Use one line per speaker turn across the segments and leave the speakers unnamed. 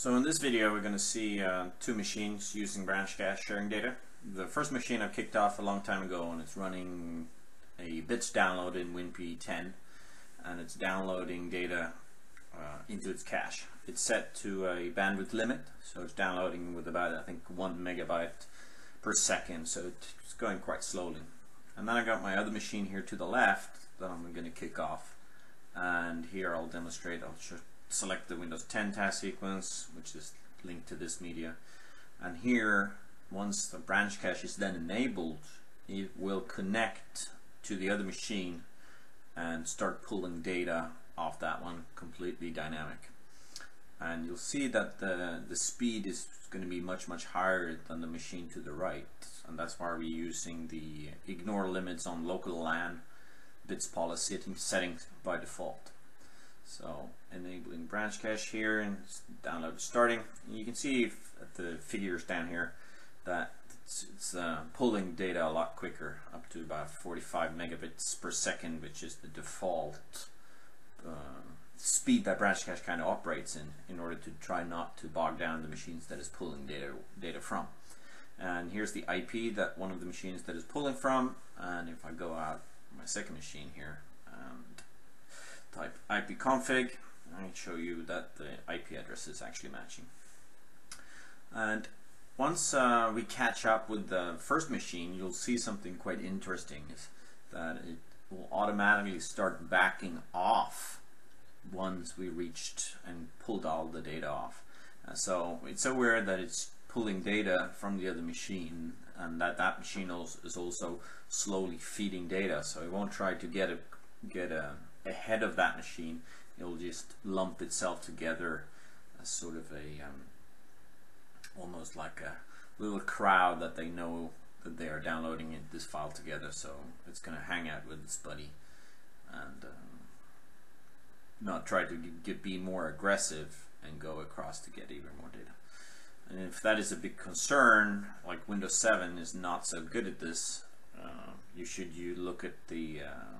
So in this video we're going to see uh, two machines using BranchCache sharing data. The first machine I kicked off a long time ago and it's running a bits download in WinPE 10 and it's downloading data uh, into its cache. It's set to a bandwidth limit so it's downloading with about I think one megabyte per second so it's going quite slowly. And then I got my other machine here to the left that I'm going to kick off and here I'll demonstrate, I'll select the Windows 10 task sequence which is linked to this media. And here once the BranchCache is then enabled it will connect to the other machine and start pulling data off that one completely dynamic. And you'll see that the the speed is going to be much much higher than the machine to the right. And that's why we're using the ignore limits on local LAN bits policy settings by default so enabling BranchCache here and download starting. And you can see the figures down here that it's, it's uh, pulling data a lot quicker, up to about 45 megabits per second, which is the default uh, speed that BranchCache kind of operates in, in order to try not to bog down the machines that is pulling data data from. And here's the IP that one of the machines that is pulling from. And if I go out my second machine here, ipconfig I show you that the IP address is actually matching. And once uh, we catch up with the first machine, you'll see something quite interesting is that it will automatically start backing off once we reached and pulled all the data off. Uh, so it's aware that it's pulling data from the other machine and that that machine is also slowly feeding data so it won't try to get a get a ahead of that machine, it'll just lump itself together as sort of a um, almost like a little crowd that they know that they are downloading it, this file together. So it's going to hang out with its buddy and um, not try to get, be more aggressive and go across to get even more data. And if that is a big concern, like Windows 7 is not so good at this, uh, you should you look at the uh,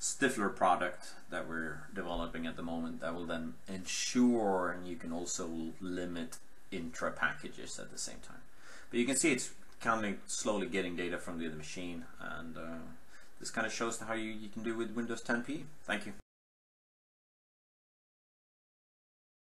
StifleR product that we're developing at the moment that will then ensure and you can also limit intra packages at the same time. But you can see it's kind of slowly getting data from the other machine and uh, this kind of shows how you, you can do with Windows 10p. Thank you.